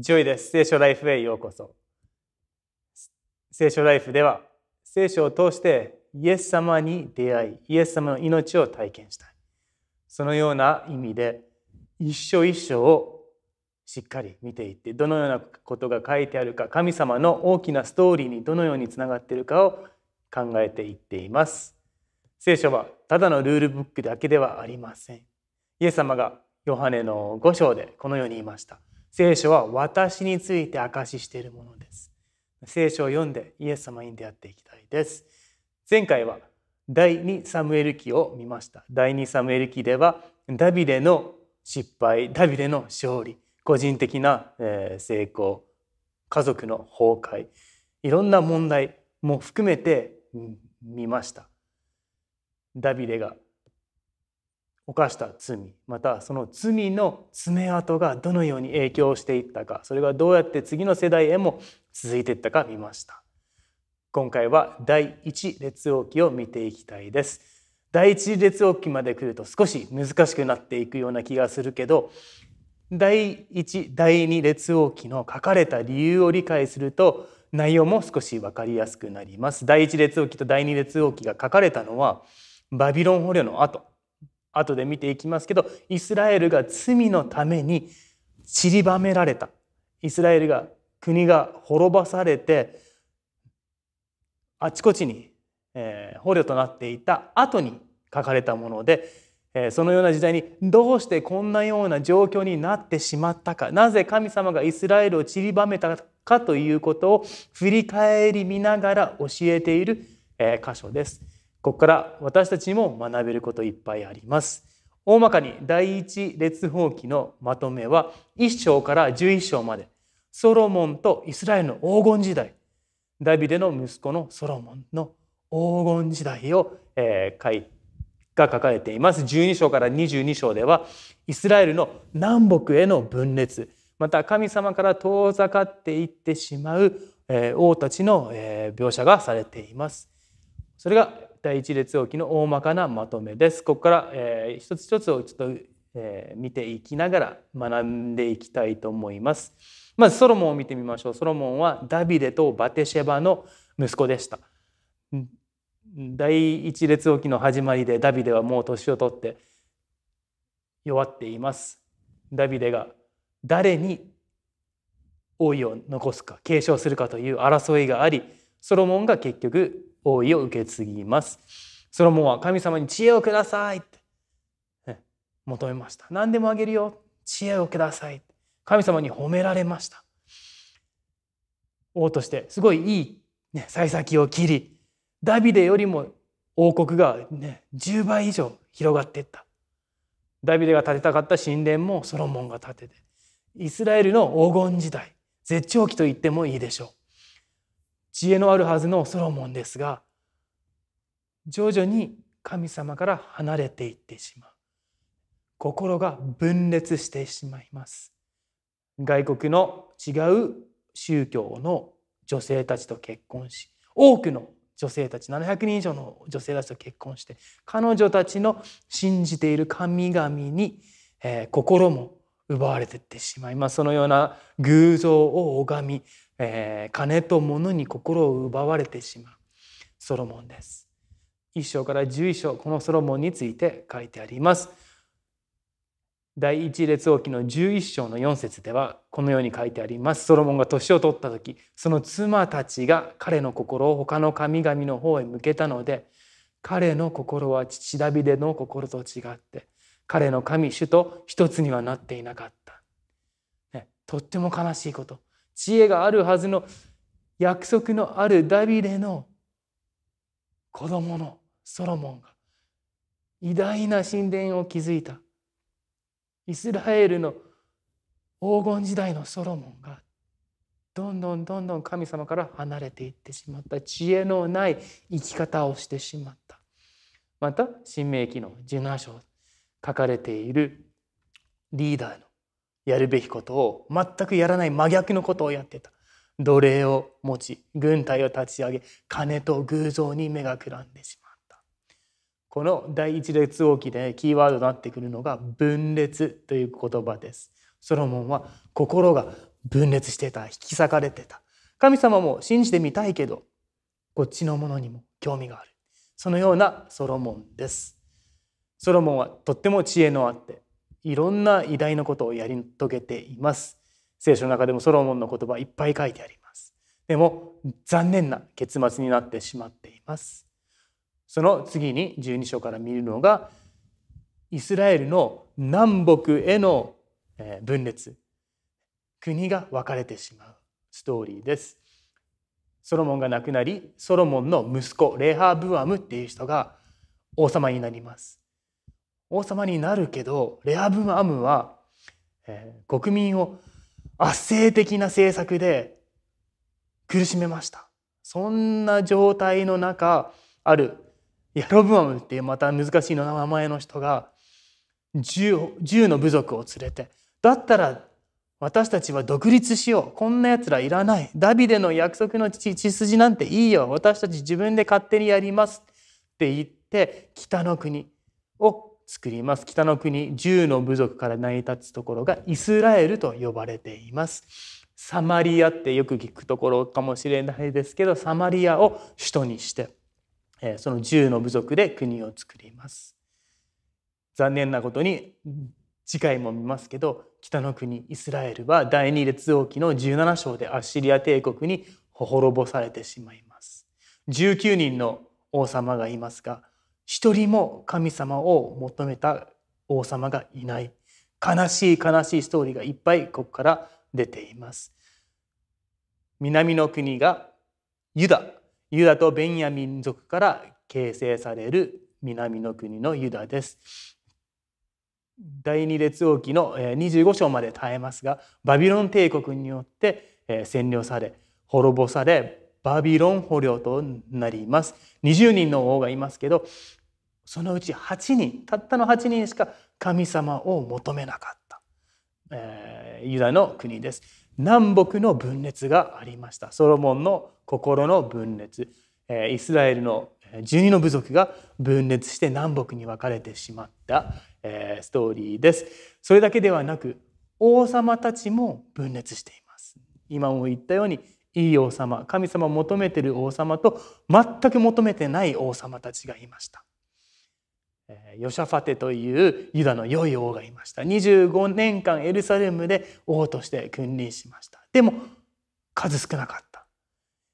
ジョイです。聖書ライフへようこそ。聖書ライフでは、聖書を通してイエス様に出会い、イエス様の命を体験したい。そのような意味で、一章一章をしっかり見ていって、どのようなことが書いてあるか、神様の大きなストーリーにどのようにつながっているかを考えていっています。聖書はただのルールブックだけではありません。イエス様がヨハネの5章でこのように言いました。聖書は私について証ししているものです。聖書を読んでイエス様に出会っていきたいです。前回は第2サムエル記を見ました。第2サムエル記ではダビデの失敗、ダビデの勝利、個人的な成功、家族の崩壊、いろんな問題も含めて見ました。ダビデが犯した罪またその罪の爪痕がどのように影響していったかそれがどうやって次の世代へも続いていったか見ました。今回は第一列王記を見ていきたいです。第一列王記まで来ると少し難しくなっていくような気がするけど第一第二列王記の書かれた理由を理解すると内容も少し分かりやすくなります。第一列王記と第二列王記が書かれたのはバビロン捕虜の後。後で見ていきますけどイスラエルが罪のために散りばめられた。イスラエルが国が滅ぼされてあちこちに、えー、捕虜となっていた。後に書かれたもので、えー、そのような時代にどうしてこんなような状況になってしまったか。なぜ神様がイスラエルを散りばめたかということを振り返り見ながら教えている、えー、箇所です。ここから私たちにも学べることいっぱいあります。大まかに第一列法記のまとめは1章から11章まで。ソロモンとイスラエルの黄金時代。ダビデの息子のソロモンの黄金時代を、えー、書いが書かれています。12章から22章ではイスラエルの南北への分裂。また神様から遠ざかっていってしまう、えー、王たちの、えー、描写がされています。それが第一列王記の大まかなまとめです。ここから、えー、一つ一つをちょっと、えー、見ていきながら学んでいきたいと思います。まずソロモンを見てみましょう。ソロモンはダビデとバテシェバの息子でした。第一列王記の始まりでダビデはもう年を取って弱っています。ダビデが誰に王位を残すか継承するかという争いがありソロモンが結局王位を受け継ぎます。ソロモンは神様に知恵をくださいって求めました。何でもあげるよ。知恵をください。神様に褒められました。王としてすごいいい、ね、幸先を切りダビデよりも王国が、ね、10倍以上広がっていった。ダビデが建てたかった神殿もソロモンが建ててイスラエルの黄金時代絶頂期と言ってもいいでしょう。知恵のあるはずのソロモンですが徐々に神様から離れていってしまう。心が分裂してしまいます。外国の違う宗教の女性たちと結婚し多くの女性たち700人以上の女性たちと結婚して彼女たちの信じている神々に、えー、心も奪われていってしまいます。そのような偶像を拝みえー、金と物に心を奪われてしまうソロモンです。1章から11章このソロモンについて書いてあります。第一列王記の11章の4節ではこのように書いてあります。ソロモンが年を取った時その妻たちが彼の心を他の神々の方へ向けたので彼の心は父ダビデの心と違って彼の神主と一つにはなっていなかった。ね、とっても悲しいこと。知恵があるはずの約束のあるダビデの子供のソロモンが偉大な神殿を築いた。イスラエルの黄金時代のソロモンがどんどんどんどん神様から離れていってしまった。知恵のない生き方をしてしまった。また新明記の17章書かれているリーダーのやるべきことを全くやらない真逆のことをやってた。奴隷を持ち軍隊を立ち上げ金と偶像に目がくらんでしまった。この第一列王記でキーワードになってくるのが分裂という言葉です。ソロモンは心が分裂してた引き裂かれてた。神様も信じてみたいけどこっちのものにも興味がある。そのようなソロモンです。ソロモンはとっても知恵のあっていろんな偉大なことをやり遂げています。聖書の中でもソロモンの言葉いっぱい書いてあります。でも残念な結末になってしまっています。その次に12章から見るのがイスラエルの南北への分裂。国が分かれてしまう。ストーリーです。ソロモンが亡くなりソロモンの息子レハブアムっていう人が王様になります。王様になるけどレハブアムは、えー、国民を圧政的な政策で苦しめましたそんな状態の中あるヤロブアムっていうまた難しい名前の人が10の部族を連れてだったら私たちは独立しよう。こんな奴らいらない。ダビデの約束の血筋なんていいよ。私たち自分で勝手にやります。って言って北の国を作ります。北の国、10の部族から成り立つところがイスラエルと呼ばれています。サマリアってよく聞くところかもしれないですけど、サマリアを首都にして、その10の部族で国を作ります。残念なことに次回も見ますけど北の国イスラエルは第二列王記の17章でアッシリア帝国に滅ぼされてしまいます。19人の王様がいますが一人も神様を求めた王様がいない悲しい悲しいストーリーがいっぱいここから出ています。南の国がユダユダとベンヤミン族から形成される南の国のユダです。第二列王記の25章まで耐えますがバビロン帝国によって占領され滅ぼされバビロン捕虜となります20人の王がいますけどそのうち8人たったの8人しか神様を求めなかった、えー、ユダの国です南北の分裂がありましたソロモンの心の分裂えイスラエルの12の部族が分裂して南北に分かれてしまったえストーリーです。それだけではなく王様たちも分裂しています。今も言ったようにいい王様神様を求めている王様と全く求めてない王様たちがいました。ヨシャファテというユダの良い王がいました。25年間エルサレムで王として君臨しました。でも数少なかった。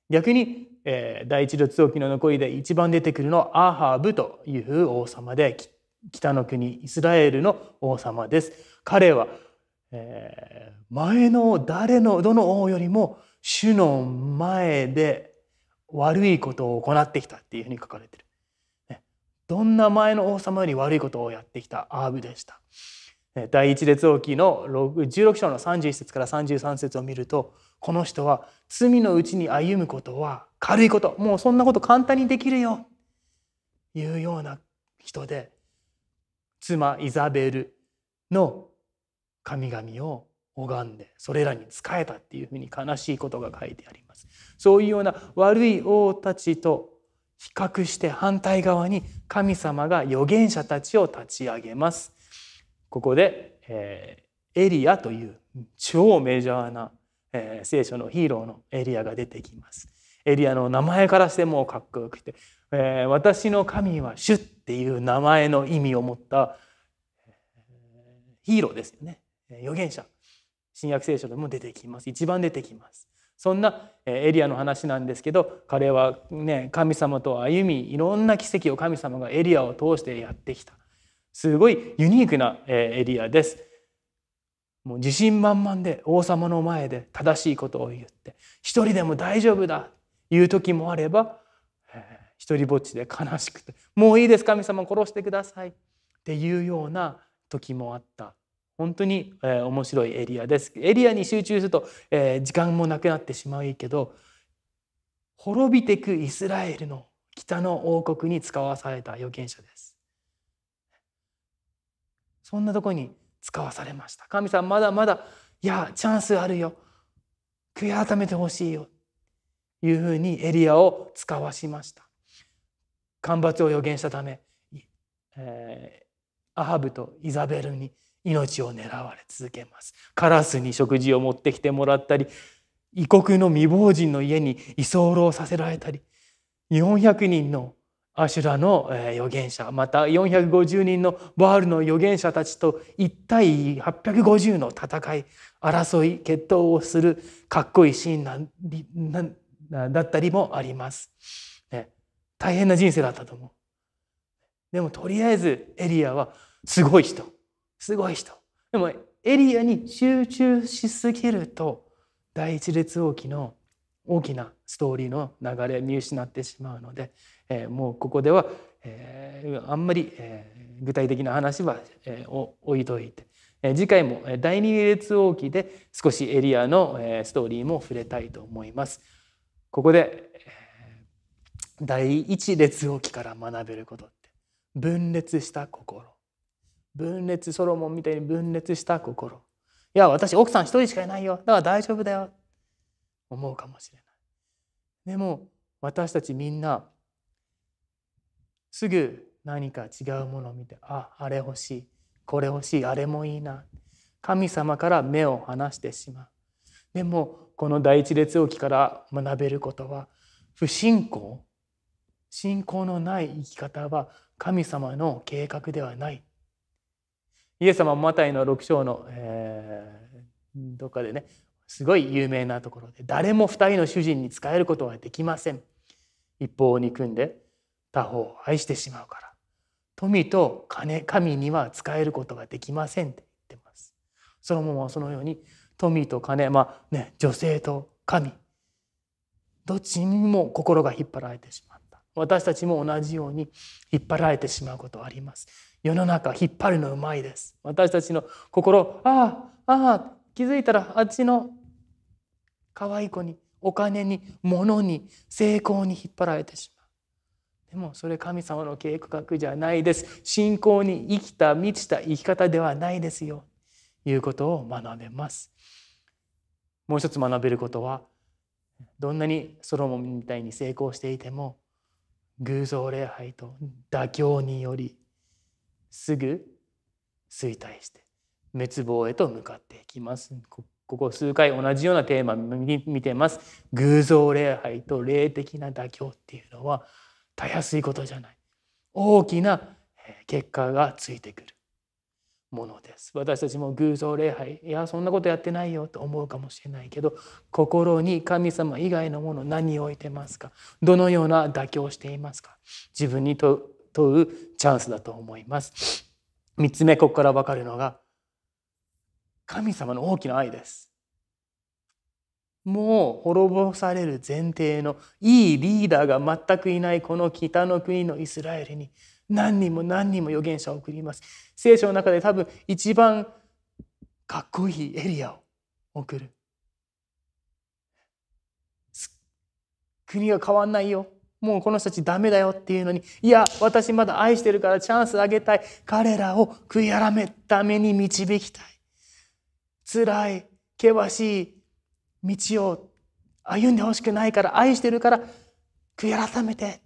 逆にえ第一列王記の残りで一番出てくるのはアハブという王様で北の国イスラエルの王様です。彼は、えー、前の誰のどの王よりも主の前で悪いことを行ってきたっていうふうに書かれてる。どんな前の王様より悪いことをやってきたアーブでした。第一列王記の16章の31節から33節を見るとこの人は罪のうちに歩むことは軽いこともうそんなこと簡単にできるよいうような人で妻イザベルの神々を拝んでそれらに仕えたっていうふうに悲しいことが書いてあります。そういうような悪い王たちと比較して反対側に神様が預言者たちを立ち上げます。ここで、えー、エリアという超メジャーな、えー、聖書のヒーローのエリアが出てきます。エリアの名前からしてもかっこよくてえー、私の神は主っていう名前の意味を持ったヒーローですよね預言者新約聖書でも出てきます一番出てきますそんなエリアの話なんですけど彼はね神様と歩みいろんな奇跡を神様がエリアを通してやってきた。すごいユニークなエリアです。もう自信満々で王様の前で正しいことを言って一人でも大丈夫だいう時もあれば一人ぼっちで悲しくて「もういいです神様殺してください」っていうような時もあった。本当に、えー、面白いエリアです。エリアに集中すると、えー、時間もなくなってしまうけど滅びていくイスラエルの北の王国に使わされた預言者です。そんなとこに使わされました。神様まだまだいやチャンスあるよ。悔い改めてほしいよ。いうふうにエリアを使わしました。干ばつを予言したため、えーアハブとイザベルに命を狙われ続けますカラスに食事を持ってきてもらったり異国の未亡人の家に居候させられたり400人のアシュラの預言者また450人のバールの預言者たちと1対850の戦い争い決闘をするかっこいいシーンだったりもあります。ね、大変な人生だったと思う。でもとりあえずエリアはすごい人すごい人。でもエリアに集中しすぎると第一列王記の大きなストーリーの流れ見失ってしまうので、えー、もうここでは、えー、あんまり、えー、具体的な話は、えー、置いといて、えー、次回も第二列王記で少しエリアの、えー、ストーリーも触れたいと思います。ここで、えー、第一列王記から学べることって分裂した心分裂ソロモンみたいに分裂した心。いや私奥さん一人しかいないよ。だから大丈夫だよ。思うかもしれない。でも私たちみんなすぐ何か違うものを見てああれ欲しい。これ欲しい。あれもいいな。神様から目を離してしまう。でもこの第一列王記から学べることは不信仰。信仰のない生き方は神様の計画ではない。イエス様もマタイの6章の、えー、どっかでねすごい有名なところで誰も2人の主人に仕えることはできません。一方に組んで他方を愛してしまうから。富と金神には仕えることができませんって言ってます。そのままそのように富と金まあね女性と神。どっちにも心が引っ張られてしまった。私たちも同じように引っ張られてしまうことはあります。世の中引っ張るのうまいです。私たちの心ああああ気づいたらあっちの可愛い子にお金に物に成功に引っ張られてしまう。でもそれ神様の計画じゃないです。信仰に生きた満ちた生き方ではないですよ。いうことを学べます。もう一つ学べることはどんなにソロモンみたいに成功していても偶像礼拝と妥協によりすぐ衰退して滅亡へと向かっていきます。ここ数回同じようなテーマ見てます。偶像礼拝と霊的な妥協っていうのはたやすいことじゃない。大きな結果がついてくるものです。私たちも偶像礼拝いやそんなことやってないよと思うかもしれないけど心に神様以外のもの何を置いてますか？どのような妥協していますか？自分にと問うチャンスだと思います。3つ目ここから分かるのが神様の大きな愛です。もう滅ぼされる前提のいいリーダーが全くいないこの北の国のイスラエルに何人も何人も預言者を送ります。聖書の中で多分一番かっこいいエリアを送る。国が変わんないよ。もうこの人たちダメだよっていうのに、いや、私まだ愛してるからチャンスあげたい。彼らを悔い改めために導きたい。辛い、険しい道を歩んでほしくないから、愛してるから悔い改めて。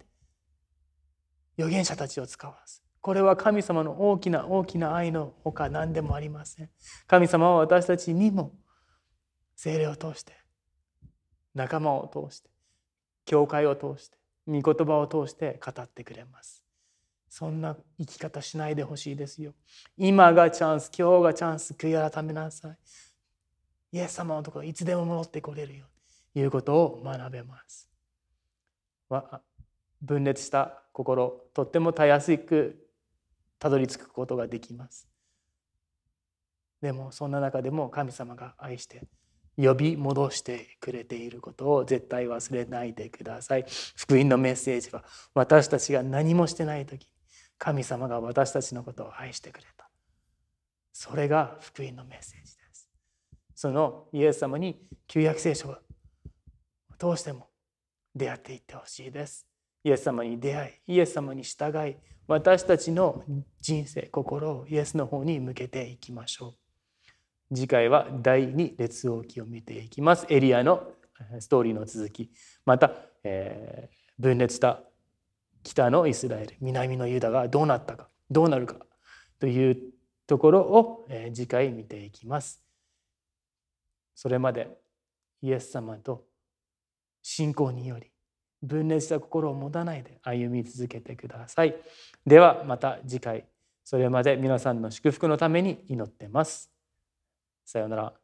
預言者たちを使わす。これは神様の大きな大きな愛のほか何でもありません。神様は私たちにも精霊を通して、仲間を通して、教会を通して、御言葉を通して語ってくれます。そんな生き方しないでほしいですよ。今がチャンス、今日がチャンス、悔い改めなさい。イエス様のところいつでも戻ってこれるよということを学べます。分裂した心、とってもたやすくたどり着くことができます。でもそんな中でも神様が愛して呼び戻してくれていることを絶対忘れないでください。福音のメッセージは私たちが何もしてない時に神様が私たちのことを愛してくれた。それが福音のメッセージです。そのイエス様に旧約聖書を通しても出会っていってほしいです。イエス様に出会い、イエス様に従い、私たちの人生、心をイエスの方に向けていきましょう。次回は第2列王記を見ていきます。エリアのストーリーの続き。また、えー、分裂した北のイスラエル、南のユダがどうなったか、どうなるかというところをえ次回見ていきます。それまでイエス様と信仰により分裂した心を持たないで歩み続けてください。ではまた次回それまで皆さんの祝福のために祈ってます。さようなら。